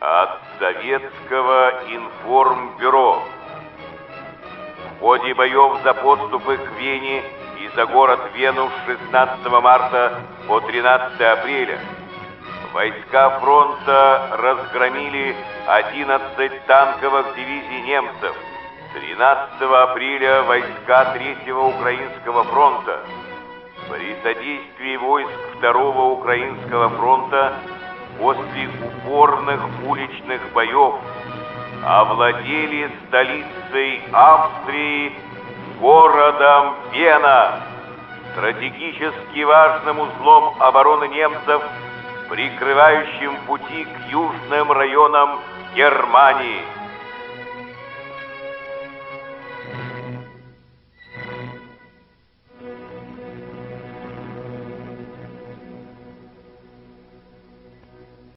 от Советского информбюро. В ходе боев за подступы к Вене и за город Вену с 16 марта по 13 апреля войска фронта разгромили 11 танковых дивизий немцев. 13 апреля войска 3-го Украинского фронта при содействии войск 2-го Украинского фронта после упорных уличных боев овладели столицей Австрии, городом Вена, стратегически важным узлом обороны немцев, прикрывающим пути к южным районам Германии.